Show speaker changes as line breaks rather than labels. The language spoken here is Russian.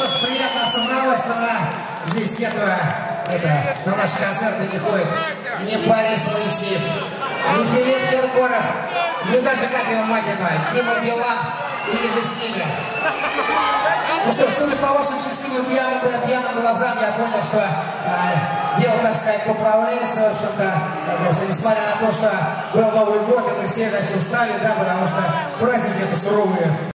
Что ж, приятно осаннулся. здесь нету, а это, на наши концерты не ходит ни Борис Моисеев, ни Филипп Киркоров, ни даже, как его мать это, Дима Билан и же с ними. Ну что ж, судя по вашим счастливым пьяным, пьяным глазам, я понял, что э, дело, так сказать, поправляется, в общем-то, несмотря на то, что был Новый год, и мы все, значит, устали, да, потому что праздники это суровые.